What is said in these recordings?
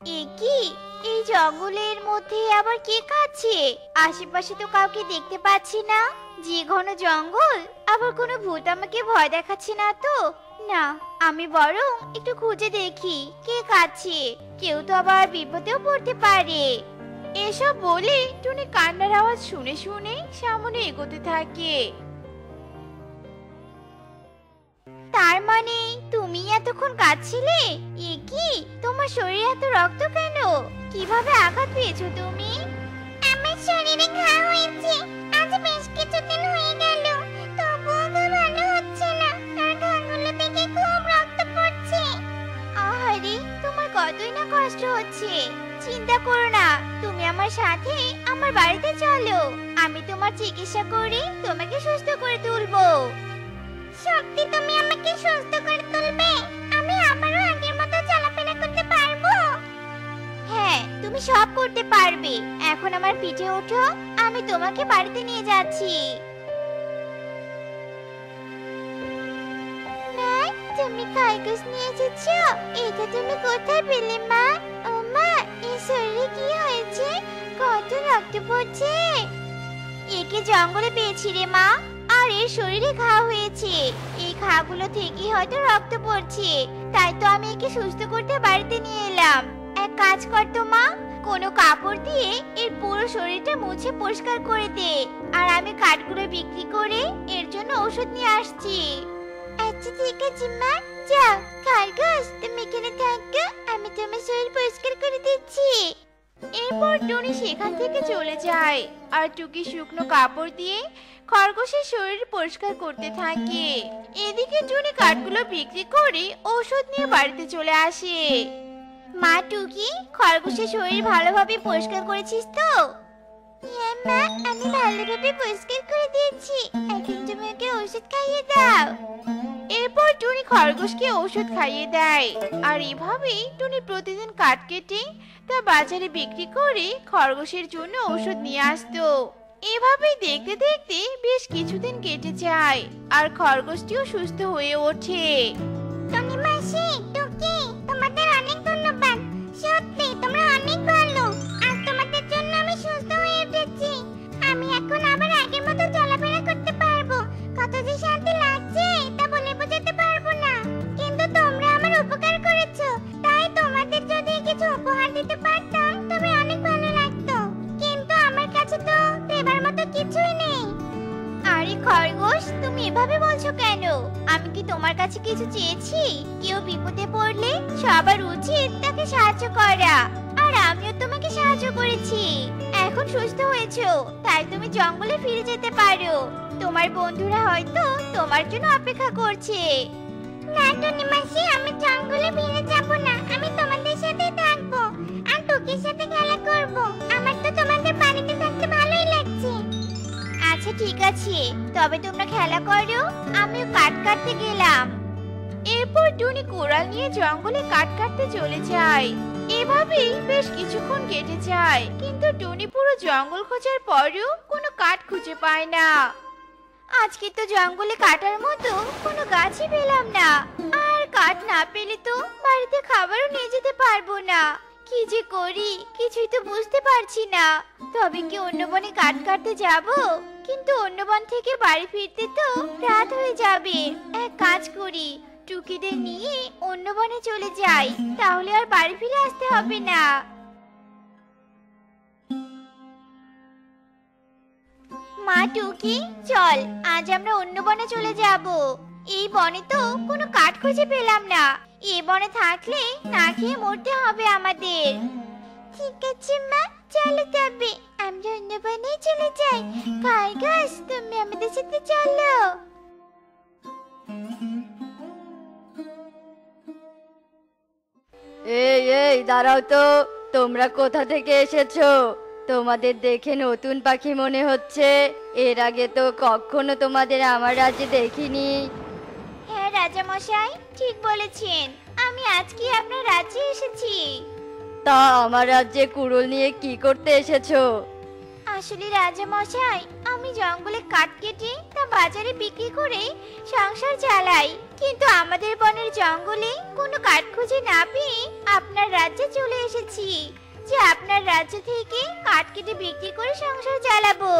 এ কি? এই জঙ্গলের মধ্যে আবার কে কাছে? আশেপাশে তো কাউকে দেখতে পাচ্ছি না। যে ঘন জঙ্গল, আবার কোনো ভূত আমাকে ভয় দেখাচ্ছে না তো? না, আমি বরং একটু খুঁজে দেখি কে কাছে। কেউ তো আবার বিপদেও পড়তে পারে। এসব বলে টুনি কান্নার আওয়াজ শুনে শুনে সামনে এগোতে থাকে। তার মানে তুমি এতক্ষণ কাঁদছিলে? এ কি? তোমার শরীরে এত রক্ত কেন? কীভাবে আঘাত পেয়েছ তুমি? আমার শরীরে ঘা হয়েছে। আজ বেশ কিছুদিন হয়ে গেল। তবুও ঘা ভালো হচ্ছে না। আর ঘাগুলো থেকে খুব রক্ত পড়ছে। আহারে তোমার কতই না কষ্ট হচ্ছে। চিন্তা করো না। তুমি আমার সাথে আমার বাড়িতে চলো। আমি তোমার চিকিৎসা করে তোমাকে সুস্থ করে তুলবো। সত্যি তুমি আমাকে সুস্থ করে তুলবে? আমি আবারও আগের মতো চলাফেরা করতে পারব? হ্যাঁ তুমি সব করতে পারবে। এখন আমার পিঠে ওঠো, আমি তোমাকে বাড়িতে নিয়ে যাচ্ছি। তুমি খরগোশ নিয়ে এসেছ? এটা তুমি কোথায় পেলে, মা? ও মা এই শরীরে কি হয়েছে? কত রক্ত পড়ছে? একে জঙ্গলে পেয়েছি রে মা। আর শরীরে ঘা হয়েছে। এই ঘাগুলো থেকে হয়তো রক্ত পড়ছে। তাই তো আমি একে সুস্থ করতে বাড়িতে নিয়ে এলাম। এক কাজ কর তো মা, কোনো কাপড় দিয়ে এর পুরো শরীরটা মুছে পরিষ্কার করে দে। আর আমি কাঠগুলো বিক্রি করে এর জন্য ওষুধ নিয়ে আসছি। আচ্ছা ঠিক আছে মা। যাও খরগোশ তুমি এখানে থাকো, আমি তোমার শরীর পরিষ্কার করে দিচ্ছি। এরপর টুনি সেখান থেকে চলে যায়। আর টুকি শুকনো কাপড় দিয়ে খরগোশের শরীর পরিষ্কার করতে থাকে। এদিকে টুনি কাঠগুলো বিক্রি করে ঔষধ নিয়ে বাড়িতে চলে আসে। মা, টুকি, খরগোশের শরীর ভালোভাবে পরিষ্কার করেছিস তো? হ্যাঁ মা, আমি ভালোভাবে পরিষ্কার করে দিয়েছি। এখন তুমি ওকে ওষুধ খাইয়ে দাও। এরপর টুনি খরগোশকে ওষুধ খাইয়ে দেয়। আর এভাবেই টুনি প্রতিদিন কাঠ কেটে তা বাজারে বিক্রি করে খরগোশের জন্য ওষুধ নিয়ে আসতো। এভাবেই দেখতে দেখতে বেশ কিছুদিন কেটে যায় আর খরগোশটিও সুস্থ হয়ে ওঠে। টনি মাসি টুকি তোমাদের অনেক ধন্যবাদ। সত্যি তোমরা অনেক ভালো। আর তোমাদের জন্য আমি সুস্থ হয়ে উঠেছি। আমি এখন আবার আগের মতো চলাফেরা করতে পারব। কত যে শান্তি লাগছে তা বলে বোঝাতে পারব না। কিন্তু তোমরা আমার উপকার করেছ। তাই তোমাদের যদি কিছু উপহার দিতে পারতাম খরগোশ, তুমি এভাবে বলছো কেন? আমি কি তোমার কাছে কিছু চেয়েছি? কেউ বিপদে পড়লে সবার উচিত তাকে সাহায্য করা। আর আমিও তোমাকে সাহায্য করেছি। এখন সুস্থ হয়েছো, তাই তুমি জঙ্গলে ফিরে যেতে পারো। তোমার বন্ধুরা হয়তো তোমার জন্য অপেক্ষা করছে। না, টনি মাসি, আমি জঙ্গলে ফিরে যাব না। আমি তোমাদের সাথেই থাকব। আর তোকে সাথে খেলা করব। ঠিক আছে, তবে তোমরা খেলা করো, আমিও কাঠ কাটতে গেলাম। এরপর টুনি কোড়াল নিয়ে জঙ্গলে কাঠ কাটতে চলে যায়। এভাবেই বেশ কিছুক্ষণ কেটে যায়, কিন্তু টুনি পুরো জঙ্গল খোঁজার পরেও কোনো কাঠ খুঁজে পায় না। আজকে তো জঙ্গলে কাটার মতো কোনো গাছই পেলাম না। আর কাঠ না পেলে তো বাড়িতে খাবারও নিয়ে যেতে পারব না। কি যে করি, কিছুই তো বুঝতে পারছি না। তবে কি অন্য বনে কাঠ কাটতে যাব? কিন্তু অন্য বন থেকে বাড়ি ফিরতে তো রাত হয়ে যাবে। এক কাজ করি, টুকিদের নিয়ে অন্য বনে চলে যাই, তাহলে আর বাড়ি ফিরে আসতে হবে না। মা টুকি, চল, আজ আমরা অন্য বনে চলে যাব। এই বনে তো কোনো কাঠ খুঁজে পেলাম না। এই বনে থাকলে না খেয়ে মরতে হবে আমাদের। ঠিক আছে মা, চলো তবে। আমরা অন্য বনে চলে যাই। খরগোশ তুমি আমাদের সাথে চলো। এই এই দাঁড়াও তো। তোমরা কোথা থেকে এসেছ? তোমাদের দেখে নতুন পাখি মনে হচ্ছে। এর আগে তো কখনো তোমাদের আমার রাজ্যে দেখিনি। হ্যাঁ রাজা মশাই ঠিক বলেছেন। আমি আজকে আপনার রাজ্যে এসেছি। তা আমার রাজ্যে কুড়ুল নিয়ে কি করতে এসেছ? আসলে রাজা মশাই আমি জঙ্গলে কাঠ কেটে তা বাজারে বিক্রি করে সংসার চালাই। কিন্তু আমাদের বনের জঙ্গলে কোনো কাঠ খুঁজে না পেয়ে আপনার রাজ্যে চলে এসেছি, যে আপনার রাজ্য থেকে কাঠ কেটে বিক্রি করে সংসার চালাবো।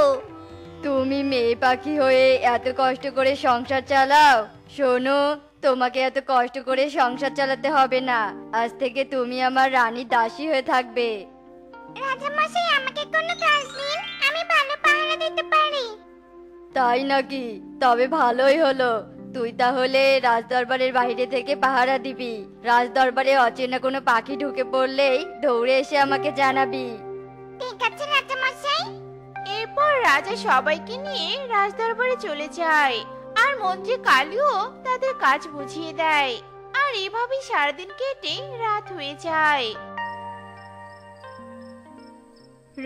তুমি মেয়ে পাখি হয়ে এত কষ্ট করে সংসার চালাও? শোনো, তোমাকে এত কষ্ট করে সংসার চালাতে হবে না। আজ থেকে তুমি আমার রানী দাসী হয়ে থাকবে। রাজা আমাকে কোনো কাজ দিন। আমি ভালো পাহারা দিতে পারি। তাই নাকি? তবে ভালোই হলো। তুই তাহলে রাজদরবারের বাইরে থেকে পাহারা দিবি। রাজদরবারে অচেনা কোনো পাখি ঢুকে পড়লেই দৌড়ে এসে আমাকে জানাবি। ঠিক আছে রাজা এরপর রাজা সবাইকে নিয়ে রাজদরবারে চলে যায়। আর মন্ত্রী কালিও তাদের কাজ বুঝিয়ে দেয়। আর এভাবেই সারাদিন কেটে রাত হয়ে যায়।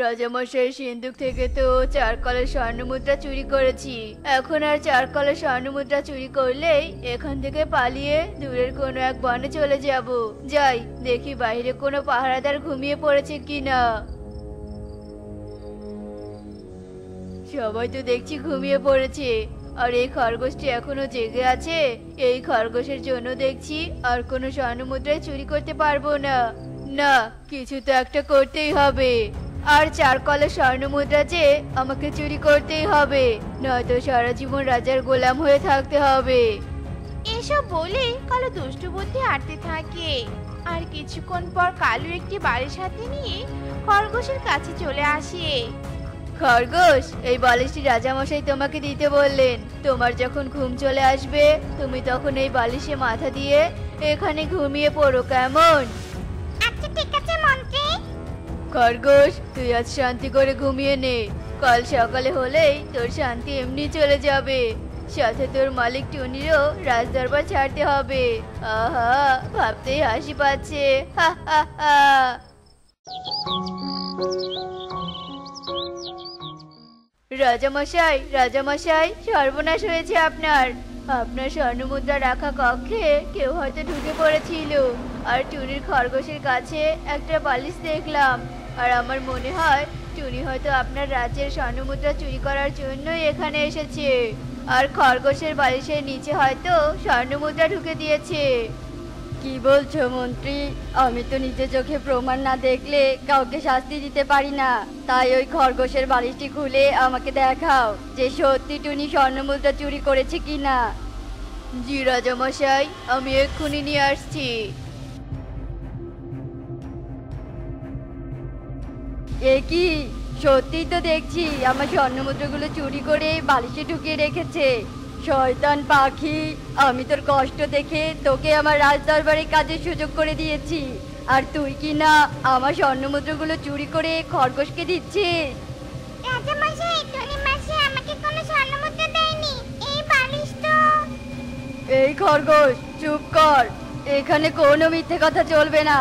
রাজামশাই সিন্ধুক থেকে তো চার কলের স্বর্ণমুদ্রা চুরি করেছি। এখন আর চার কলের স্বর্ণমুদ্রা চুরি করলেই এখান থেকে পালিয়ে দূরের কোনো এক বনে চলে যাব। যাই, দেখি বাইরে কোনো পাহারাদার ঘুমিয়ে পড়েছে কিনা। সবাই তো দেখছি ঘুমিয়ে পড়েছে। আর এই খরগোশটি এখনও জেগে আছে। এই খরগোশের জন্য দেখছি আর কোনো স্বর্ণমুদ্রায় চুরি করতে পারব না। না, কিছু তো একটা করতেই হবে। আর চার কলে স্বর্ণমুদ্রা যে আমাকে চুরি করতেই হবে নয়তো সারা জীবন রাজার গোলাম হয়ে থাকতে হবে। এসব বলে কালো দুষ্টু বুদ্ধি আটতে থাকে। আর কিছুক্ষণ পর কালু একটি বাড়ির সাথে নিয়ে খরগোশের কাছে চলে আসে। খরগোশ এই বালিশটি রাজামশাই তোমাকে দিতে বললেন। তোমার যখন ঘুম চলে আসবে তুমি তখন এই বালিশে মাথা দিয়ে এখানে ঘুমিয়ে পড়ো কেমন? খরগোশ, তুই আজ শান্তি করে ঘুমিয়ে নে। কাল সকালে হলেই তোর শান্তি এমনি চলে যাবে। সাথে তোর মালিক টুনিরও রাজদরবার ছাড়তে হবে। আহা, ভাবতেই হাসি পাচ্ছে। হা হা হা। রাজামশাই রাজামশাই, সর্বনাশ হয়েছে আপনার। আপনার স্বর্ণমুদ্রা রাখা কক্ষে কেউ হয়তো ঢুকে পড়েছিল। আর টুনির খরগোশের কাছে একটা বালিশ দেখলাম। আর আমার মনে হয় টুনি হয়তো আপনার রাজ্যের স্বর্ণমুদ্রা চুরি করার জন্যই এখানে এসেছে। আর খরগোশের বালিশের নিচে হয়তো স্বর্ণমুদ্রা ঢুকে দিয়েছে। কি বলছো মন্ত্রী? আমি তো নিজে চোখে প্রমাণ না দেখলে কাউকে শাস্তি দিতে পারি না। তাই ওই খরগোশের বালিশটি খুলে আমাকে দেখাও যে সত্যি টুনি স্বর্ণমুদ্রা চুরি করেছে কিনা। জি রাজামশাই আমি এক্ষুনি নিয়ে আসছি। এ কি? সত্যিই তো দেখছি আমার স্বর্ণমুদ্রাগুলো চুরি করে বালিশে ঢুকিয়ে রেখেছে। শয়তান পাখি আমি তোর কষ্ট দেখে তোকে আমার রাজদরবারে কাজের সুযোগ করে দিয়েছি। আর তুই কি না আমার স্বর্ণমুদ্রাগুলো চুরি করে খরগোশকে দিচ্ছিস? এই খরগোশ চুপ কর এখানে কোনো মিথ্যে কথা চলবে না।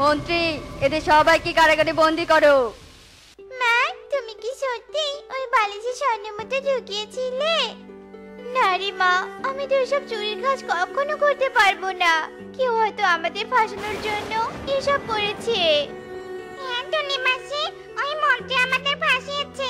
মন্ত্রী এদের সবাইকে কারাগারে বন্দি করো। তুমি কি সত্যি ওই বালিশে স্বর্ণমুদ্রা ঢুকিয়েছিলে? না রে মা, আমি তো এসব চুরির কাজ কখনো করতে পারব না। কেউ হয়তো আমাদের ফাঁসানোর জন্য এসব করেছে। হ্যাঁ টুনি মাসি ওই মন্ত্রী আমাদের ফাঁসিয়েছে।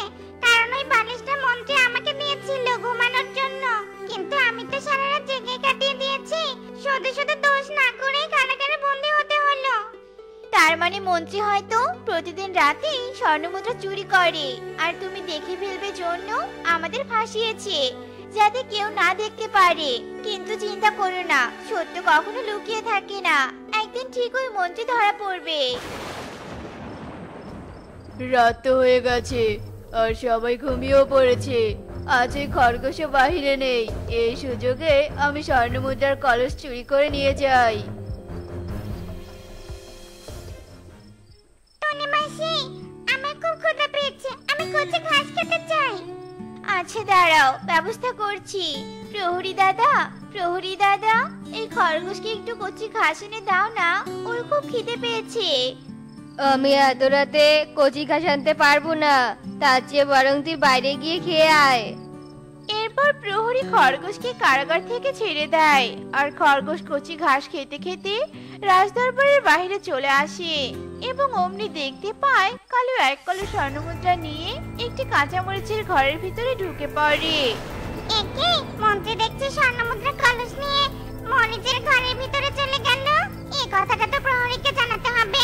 মানে মন্ত্রী হয়তো প্রতিদিন রাতে স্বর্ণমুদ্রা চুরি করে। আর তুমি দেখে ফেলবে জন্য আমাদের ফাঁসিয়েছে, যাতে কেউ না দেখতে পারে। কিন্তু চিন্তা করো না, সত্য কখনো লুকিয়ে থাকে না। একদিন ঠিক ওই মন্ত্রী ধরা পড়বে। রাত হয়ে গেছে, আর সবাই ঘুমিয়েও পড়েছে। আজ এই খরগোশও বাহিরে নেই। এই সুযোগে আমি স্বর্ণমুদ্রার কলস চুরি করে নিয়ে যাই। কচি ঘাস খেতে চাই। আচ্ছা দাঁড়াও ব্যবস্থা করছি। প্রহরী দাদা প্রহরী দাদা এই খরগোশকে একটু কচি ঘাস এনে দাও না ওর খুব খিদে পেয়েছে। আমি এত রাতে কচি ঘাস আনতে পারব না তার চেয়ে বরং তুই বাইরে গিয়ে খেয়ে আয়। এরপর প্রহরী খরগোশকে কারাগার থেকে ছেড়ে দেয় আর খরগোশ কচি ঘাস খেতে খেতে রাজদরবারের বাইরে চলে আসে। এবং অমনি দেখতে পায় কালো এক কলো স্বর্ণমুদ্রা নিয়ে একটি কাঁচামরিচের ঘরের ভিতরে ঢুকে পড়ে। একে মন্ত্রী দেখছি স্বর্ণমুদ্রা কলস নিয়ে মরিচের ঘরের ভিতরে চলে গেল। এই কথাটা তো প্রহরীকে জানাতে হবে।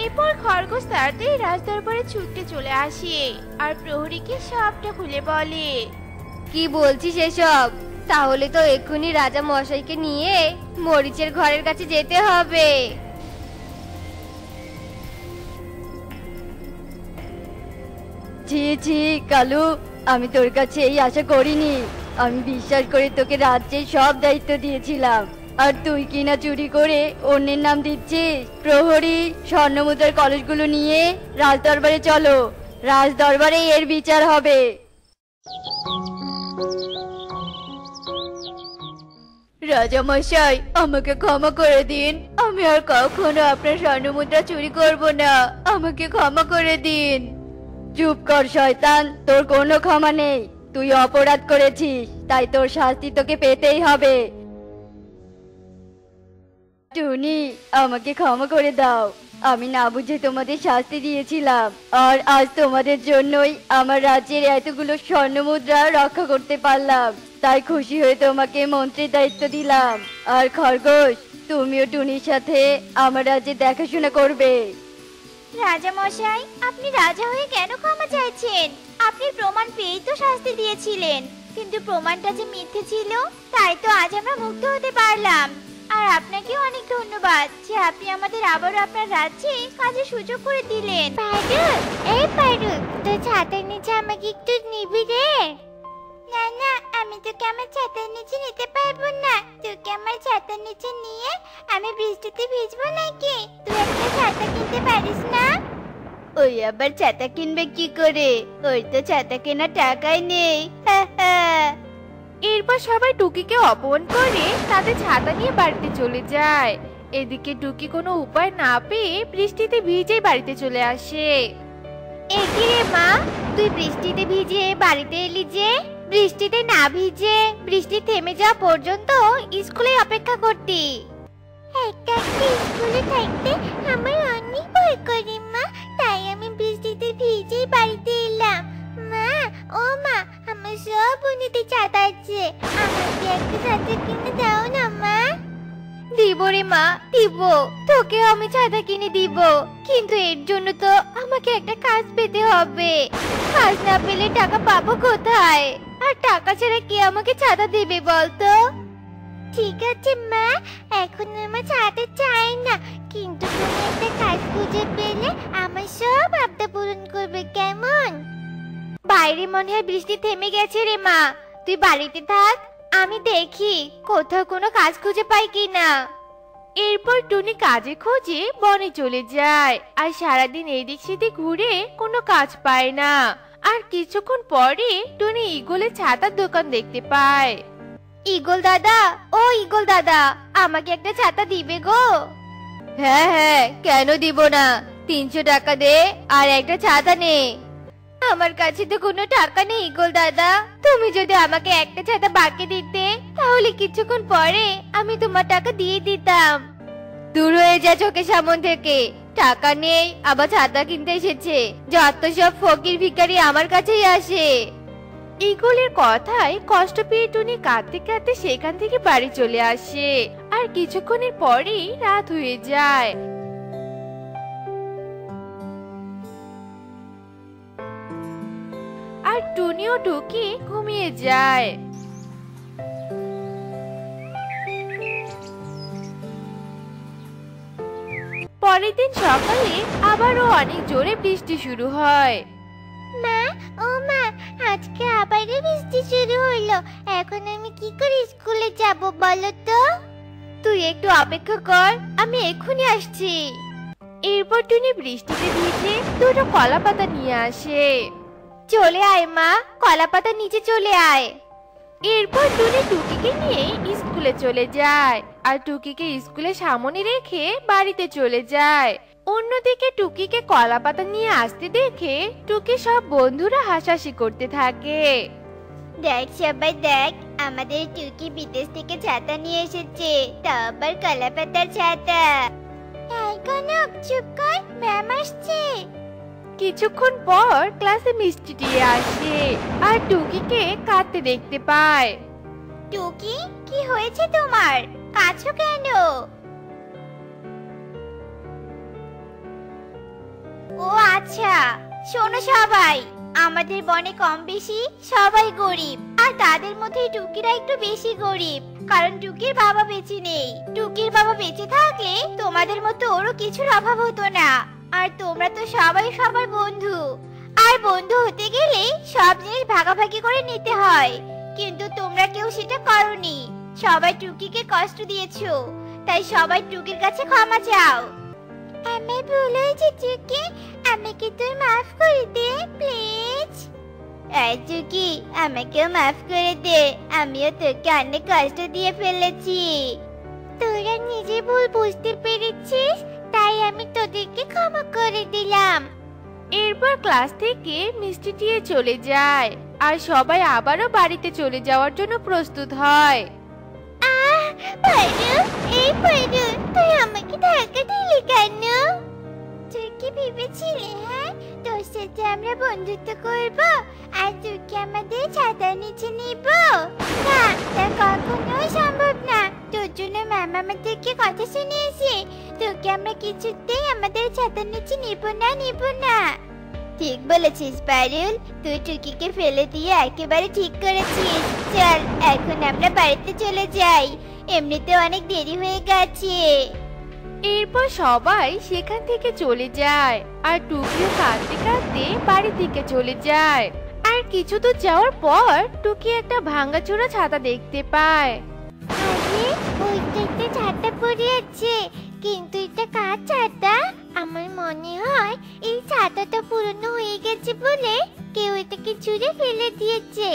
এরপর খরগোশ তাড়াতাড়ি রাজদরবারে ছুটতে চলে আসে আর প্রহরীকে সবটা খুলে বলে কি বলছিস এসব? তাহলে তো এক্ষুনি রাজা মশাইকে নিয়ে মরিচের ঘরের কাছে যেতে হবে। ছি ছি, কালু, আমি তোর কাছে এই আশা করিনি। আমি বিশ্বাস করে তোকে রাজ্যের সব দায়িত্ব দিয়েছিলাম। আর তুই কিনা চুরি করে অন্যের নাম দিচ্ছিস? প্রহরী, স্বর্ণমুদ্রার কলসগুলো নিয়ে রাজ দরবারে চলো। রাজদরবারে এর বিচার হবে। রাজা মশাই আমাকে ক্ষমা করে দিন। আমি আর কখনো আপনার স্বর্ণমুদ্রা চুরি করব না। আমাকে ক্ষমা করে দিন। চুপ কর, শয়তান। তোর কোনো ক্ষমা নেই। তুই অপরাধ করেছিস, তাই তোর শাস্তি তোকে পেতেই হবে। টুনি, আমাকে ক্ষমা করে দাও। আমি না বুঝে তোমাদের শাস্তি দিয়েছিলাম। আর আজ তোমাদের জন্যই আমার রাজ্যের এতগুলো স্বর্ণ মুদ্রা রক্ষা করতে পারলাম। তাই খুশি হয়ে তোমাকে মন্ত্রীর দায়িত্ব দিলাম। আর খরগোশ, তুমিও টুনির সাথে আমার রাজ্যে দেখাশোনা করবে। রাজা মশাই আপনি রাজা হয়ে কেন ক্ষমা চাইছেন? আপনি প্রমাণ পেয়েই তো শাস্তি দিয়েছিলেন। কিন্তু প্রমাণটা যে মিথ্যে ছিল, তাই তো আজ আমরা মুক্ত হতে পারলাম। আর আপনাকে অনেক ধন্যবাদ যে আপনি আমাদের আবারও আপনার রাজ্যে কাজের সুযোগ করে দিলেন। পারুল, এই পারুল তো ছাতার নিচে আমাকে একটু নিবি রে। না না আমি তোকে আমার ছাতার নিচে নিতে পারব না। তোকে আমার ছাতার নিচে নিয়ে আমি বৃষ্টিতে ভিজবো নাকি? তুই একটা ছাতা কিনতে পারিস না? ওই আবার ছাতা কিনবে কি করে? ওই তো ছাতা কেনার টাকাই নেই। এরপর সবাই টুকিকে অপমান করে তাদের ছাতা নিয়ে বাড়িতে চলে যায়। এদিকে টুকি কোনো উপায় না পেয়ে বৃষ্টিতে ভিজেই বাড়িতে চলে আসে। একি রে মা? তুই বৃষ্টিতে ভিজে বাড়িতে এলি যে? বৃষ্টিতে না ভিজে বৃষ্টি থেমে যাওয়া পর্যন্ত স্কুলে অপেক্ষা করতি। একা স্কুলে থাকতে আমার অনেক ভয় করে, মা। তাই আমি বৃষ্টিতে ভিজেই বাড়িতে এলাম। মা, ও মা, আমার সব বন্ধুদের ছাতা আছে। আমাকে একটা ছাতা কিনে দাও না, মা। দিব রে মা, দিব। তোকে আমি ছাতা কিনে দিব। কিন্তু এর জন্য তো আমাকে একটা কাজ পেতে হবে। কাজ না পেলে টাকা পাবো কোথায়? আর টাকা ছাড়া কে আমাকে ছাতা দেবে বলতো? ঠিক আছে, মা। এখন আমার ছাতা চাই না। কিন্তু তুমি একটা কাজ খুঁজে পেলে আমার সব আবদা পূরণ করবে, কেমন? বাইরে মনে হয় বৃষ্টি থেমে গেছে রে, মা। তুই বাড়িতে থাক, আমি দেখি কোথাও কোনো কাজ খুঁজে পাই কিনা। এরপর টুনি কাজে খোঁজে বনে চলে যায় আর সারাদিন এদিক সেদিক ঘুরে কোনো কাজ পায় না। আর কিছুক্ষণ পরে টুনি ইগলের ছাতার দোকান দেখতে পায়। ইগল দাদা ও ইগল দাদা আমাকে একটা ছাতা দিবে গো। হ্যাঁ হ্যাঁ কেন দিব না? তিনশো টাকা দে আর একটা ছাতা নে। আমার কাছে তো কোনো টাকা নেই ইগল দাদা। তুমি যদি আমাকে একটা ছাতা বাকি দিতে তাহলে কিছুক্ষণ পরে আমি তোমার টাকা দিয়ে দিতাম। দূর হয়ে যা চোখের সামন থেকে। টাকা নেই, আবার ছাতা কিনতে এসেছে। যত সব ফকির ভিকারি আমার কাছেই আসে। ইগলের কথায় কষ্ট পেয়ে টুনি কাঁদতে কাঁদতে সেখান থেকে বাড়ি চলে আসে। আর কিছুক্ষণের পরেই রাত হয়ে যায়। আর টুনিও টুকি ঘুমিয়ে যায়। পরের দিন সকালে আবারও অনেক জোরে বৃষ্টি শুরু হয়। মা ও মা আজকে আবারও বৃষ্টি শুরু হলো। এখন আমি কি করে স্কুলে যাব বলো তো? তুই একটু অপেক্ষা কর আমি এক্ষুনি আসছি। এরপর টুনি বৃষ্টিতে ভিজে দুটো কলা পাতা নিয়ে আসে। চলে আয় মা কলা পাতা নিচে চলে আয়। এরপর টুনি টুকিকে নিয়ে স্কুলে চলে যায় আর টুকিকে স্কুলে সামনে রেখে বাড়িতে চলে যায়। অন্যদিকে টুকিকে কলা পাতা নিয়ে আসতে দেখে টুকি সব বন্ধুরা হাসাহাসি করতে থাকে। দেখ সবাই দেখ আমাদের টুকি বিদেশ থেকে ছাতা নিয়ে এসেছে। তা আবার কলা পাতার ছাতা। এই কনক চুপ কর ম্যাম আসছে। কিছুক্ষণ পর ক্লাসে মিষ্টি দিয়ে আসে আর টুকিকে কাঁদতে দেখতে পায়। টুকি, কি হয়েছে তোমার? কাছো কেন? ও আচ্ছা শোনো সবাই, আমাদের বনে কম বেশি সবাই গরিব, আর তাদের মধ্যে টুকিরা একটু বেশি গরিব, কারণ টুকির বাবা বেঁচে নেই। টুকির বাবা বেঁচে থাকলে তোমাদের মতো ওরও কিছুর অভাব হতো না। আর তোমরা তো সবাই সবার বন্ধু। আর বন্ধু হতে গেলে সব জিনিস ভাগাভাগি করে নিতে হয়। কিন্তু তোমরা কেউ সেটা করনি। সবাই টুকিকে কষ্ট দিয়েছ। তাই সবাই টুকির কাছে ক্ষমা চাও। আমি ভুল হয়েছে টুকি, আমাকে তুই মাফ করে দে, প্লিজ। এই টুকি, আমাকেও মাফ করে দে। আমিও তোকে অনেক কষ্ট দিয়ে ফেলেছি। তোরা নিজে ভুল বুঝতে পেরেছিস? তাই আমি তোদেরকে ক্ষমা করে দিলাম। এরপর ক্লাস থেকে মিষ্টি দিয়ে চলে যায় আর সবাই আবারও বাড়িতে চলে যাওয়ার জন্য প্রস্তুত হয়। আহ পারু এই পারু তুই আমাকে ধাক্কা দিলি কেন? তুই কি ভেবেছিলি হ্যাঁ? তোর সাথে আমরা বন্ধুত্ব করব আর তুই কি আমাদের ছাতার নিচে নিব? না তা কখনোই সম্ভব না। জন্য ম্যাম আমাদেরকে কথা শুনিয়েছে। তোকে আমরা কিছুতেই আমাদের ছাতার নিচে নিব না নিব না। ঠিক বলেছিস, পারুল। তুই টুকিকে ফেলে দিয়ে একেবারে ঠিক করেছিস। চল, এখন আমরা বাড়িতে চলে যাই। এমনিতে অনেক দেরি হয়ে গেছে। এরপর সবাই সেখান থেকে চলে যায় আর টুকিও কাঁদতে কাঁদতে বাড়ি থেকে চলে যায়। আর কিছু দূর যাওয়ার পর টুকি একটা ভাঙাচোরা ছাতা দেখতে পায়। আরে ওইটা একটা ছাতা পড়ে আছে। কিন্তু এটা কার ছাতা? আমার মনে হয় এই ছাতাটা পুরনো হয়ে গেছে বলে কেউ এটাকে চুরে ফেলে দিয়েছে।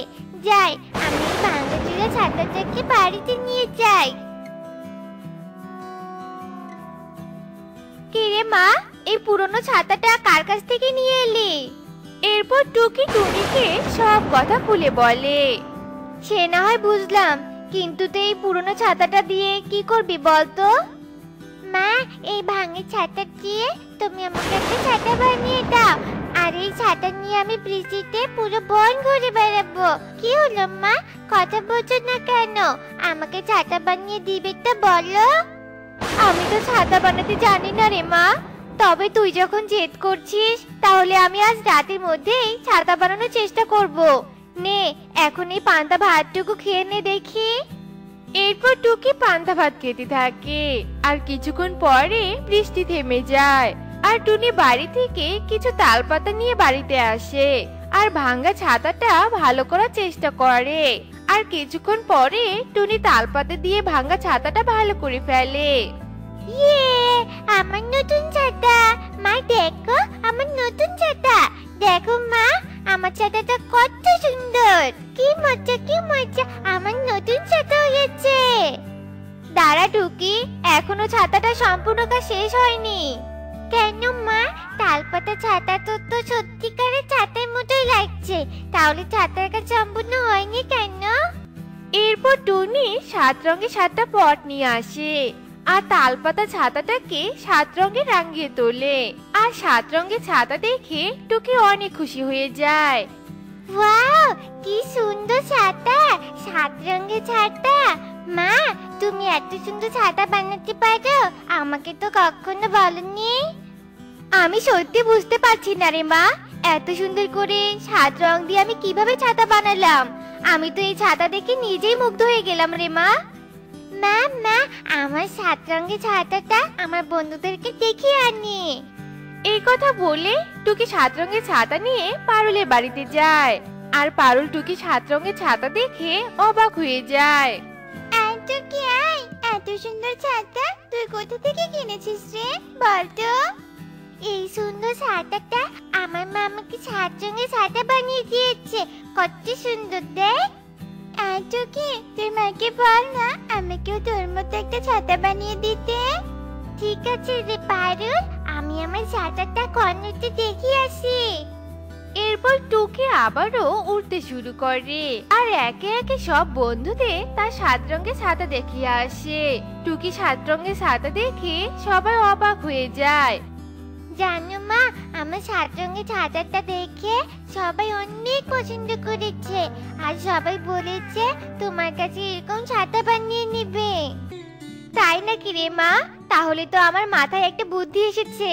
যাই আমি ভাঙা চুরা ছাতাটাকে বাড়িতে নিয়ে যাই। কিরে মা এই পুরনো ছাতাটা কার কাছ থেকে নিয়ে এলি? এরপর টুকি টুনিকে সব কথা খুলে বলে। সে না হয় বুঝলাম কিন্তু তুই এই পুরনো ছাতাটা দিয়ে কি করবি বলতো? মা, এই ভাঙের ছাতা দিয়ে তুমি আমাকে একটা ছাতা বানিয়ে দাও। আর এই ছাতা নিয়ে আমি বৃষ্টিতে পুরো বন ঘুরে বেড়াবো। কি হলো মা? কথা বলছো না কেন? আমাকে ছাতা বানিয়ে দিবে তো বলো। আমি তো ছাতা বানাতে জানি না রে মা। তবে তুই যখন জেদ করছিস, তাহলে আমি আজ রাতের মধ্যেই ছাতা বানানোর চেষ্টা করব। নে, এখন এই পান্তা ভাতটুকু খেয়ে নে দেখি। এরপর টুকি পান্তা ভাত খেতে থাকে। আর কিছুক্ষণ পরে বৃষ্টি থেমে যায় আর টুনি বাড়ি থেকে কিছু তালপাতা নিয়ে বাড়িতে আসে আর ভাঙ্গা ছাতাটা ভালো করার চেষ্টা করে। আর কিছুক্ষণ পরে টুনি তালপাতা দিয়ে ভাঙ্গা ছাতাটা ভালো করে ফেলে। ইয়ে আমার নতুন ছাতা। মা, দেখো, আমার নতুন ছাতা। দেখো মা, আমার ছাতাটা কত সুন্দর। কি মজা কি মজা, আমার নতুন ছাতা হয়েছে। দাঁড়া টুকি, এখনও ছাতাটা সম্পূর্ণ কাজ শেষ হয়নি। কেন মা? তালপাতা ছাতা তো তো সত্যিকারের ছাতার মতোই লাগছে। তাহলে ছাতার কাজ সম্পূর্ণ হয়নি কেন? এরপর টুনি সাত রঙের সাতটা পট নিয়ে আসে। আর তালপাতা ছাতাটাকে সাত রঙে রাঙিয়ে তোলে। আর সাত রঙের ছাতা দেখে টুকি অনেক খুশি হয়ে যায়। ওয়াও কি সুন্দর ছাতা! সাত রঙের ছাতা! মা তুমি এত সুন্দর ছাতা বানাতে পারো? আমাকে তো কখনো বলনি। আমি সত্যি বুঝতে পারছি না রে মা। এত সুন্দর করে সাত রং দিয়ে আমি কীভাবে ছাতা বানালাম? আমি তো এই ছাতা দেখে নিজেই মুগ্ধ হয়ে গেলাম রে মা। মা মা আমার সাত রঙের ছাতাটা আমার বন্ধুদেরকে দেখিয়ে আনি। এই কথা বলে টুকি সাত রঙের ছাতা নিয়ে পারুলের বাড়িতে যায়। আর পারুল টুকি সাত রঙের ছাতা দেখে অবাক হয়ে যায়। এত কি আই এত সুন্দর ছাতা তুই কোথা থেকে কিনেছিস রে? বলতো এই সুন্দর ছাতাটা আমার মা আমাকে সাত রঙের ছাতা বানিয়ে দিয়েছে। কত সুন্দর দেখ। এত কি তুই মাকে বল না, আমাকেও তোর মতো একটা ছাতা বানিয়ে দিতে। ঠিক আছে রে পারুল, আমি আমার ছাতাটা কর্নারতে দেখি আসি। এরপর টুকি আবারও উঠতে শুরু করে। আর একে একে সব বন্ধুদের তার সাত রঙের ছাতা দেখিয়ে আসে। টুকি সাত রঙের ছাতা দেখে সবাই অবাক হয়ে যায়। জানো মা আমার সাত রঙের ছাতাটা দেখে সবাই অনেক পছন্দ করেছে। আর সবাই বলেছে তোমার কাছে এরকম ছাতা বানিয়ে নেবে। তাই নাকি রে মা? তাহলে তো আমার মাথায় একটা বুদ্ধি এসেছে।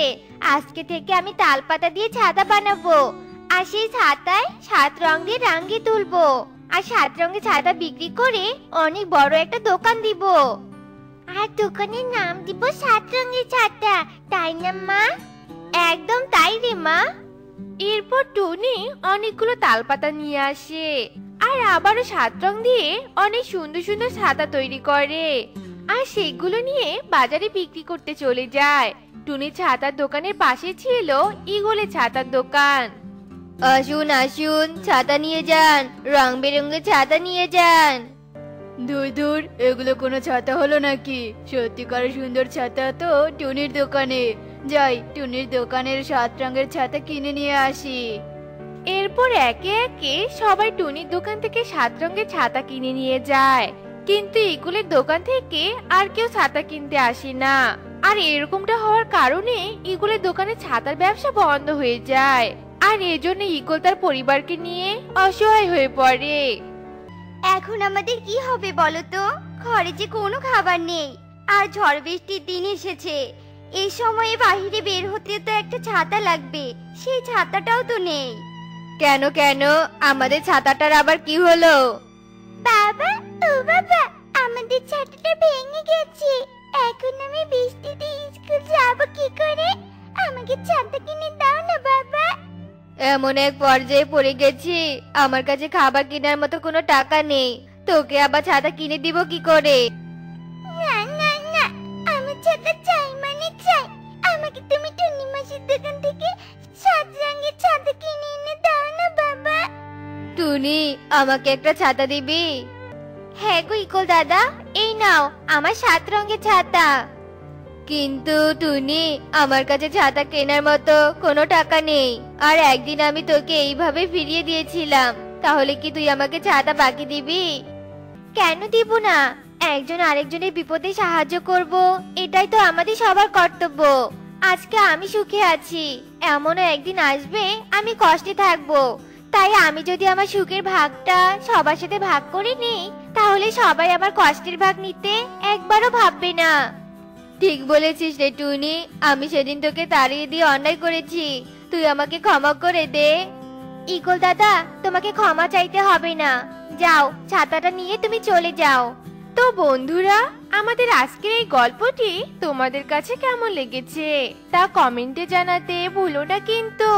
আজকে থেকে আমি তালপাতা দিয়ে ছাতা বানাবো। আর সেই ছাতায় সাত রং দিয়ে রাঙ্গিয়ে তুলবো। আর সাত রঙের ছাতা বিক্রি করে অনেক বড় একটা দোকান দিব। আর দোকানের নাম দিব সাত রঙের ছাতা। তাই না মা? একদম তাই রে মা। এরপর টুনি অনেকগুলো তালপাতা নিয়ে আসে আর আবারও সাত রং দিয়ে অনেক সুন্দর সুন্দর ছাতা তৈরি করে। আর সেগুলো নিয়ে বাজারে বিক্রি করতে চলে যায়। টুনি ছাতার দোকানের পাশে ছিল ইগলের ছাতার দোকান। আসুন আসুন, ছাতা নিয়ে যান, রং বেরঙের ছাতা নিয়ে যান। দূর দূর, এগুলো কোনো ছাতা হলো নাকি? সত্যিকার সুন্দর ছাতা তো টুনির দোকানে। যাই, টুনির দোকানের সাত রঙের ছাতা কিনে নিয়ে আসি। এরপর একে একে সবাই টুনির দোকান থেকে সাত রঙের ছাতা কিনে নিয়ে যায়। কিন্তু ইগুলের দোকান থেকে আর কেউ ছাতা কিনতে আসে না। আর এরকমটা হওয়ার কারণে ইগুলের দোকানে ছাতার ব্যবসা বন্ধ হয়ে যায়। আর এজন্য ইগল তার পরিবারকে নিয়ে অসহায় হয়ে পড়ে। এখন আমাদের কি হবে বলো তো? ঘরে যে কোনো খাবার নেই। আর ঝড় বৃষ্টির দিন এসেছে। এই সময়ে বাহিরে বের হতে তো একটা ছাতা লাগবে। সেই ছাতাটাও তো নেই। কেন কেন? আমাদের ছাতাটার আবার কি হলো? বাবা ও বাবা আমাদের ছাতাটা ভেঙে গেছে। এখন আমি বৃষ্টিতে স্কুল যাব কি করে? আমাকে ছাতা কিনে দাও না বাবা। এমন এক পর্যায়ে পড়ে গেছি। আমার কাছে খাবার কেনার মতো কোনো টাকা নেই। তোকে আবার ছাতা কিনে দিব কি করে? না না না আমার ছাতা টুনি আমাকে একটা ছাতা দিবি? হ্যাঁ গো ইকল দাদা, এই নাও, আমার সাত রঙের ছাতা। কিন্তু টুনি, আমার কাছে ছাতা কেনার মতো কোনো টাকা নেই। আর একদিন আমি তোকে এইভাবে ফিরিয়ে দিয়েছিলাম, তাহলে কি তুই আমাকে ছাতা বাকি দিবি? কেন দিব না? একজন আরেকজনের বিপদে সাহায্য করব, এটাই তো আমাদের সবার কর্তব্য। আজকে আমি সুখে আছি, এমনও একদিন আসবে, আমি কষ্টে থাকব। তাই আমি যদি আমার সুখের ভাগটা সবার সাথে ভাগ করে নিই, তাহলে সবাই আমার কষ্টের ভাগ নিতে একবারও ভাববে না। ঠিক বলেছিস রে টুনি, আমি সেদিন তোকে তাড়িয়ে দিয়ে অন্যায় করেছি। তুই আমাকে ক্ষমা করে দে। ইগল দাদা, তোমাকে ক্ষমা চাইতে হবে না। যাও, ছাতাটা নিয়ে তুমি চলে যাও। তো বন্ধুরা, আমাদের আজকের এই গল্পটি তোমাদের কাছে কেমন লেগেছে তা কমেন্টে জানাতে ভুলো না কিন্তু।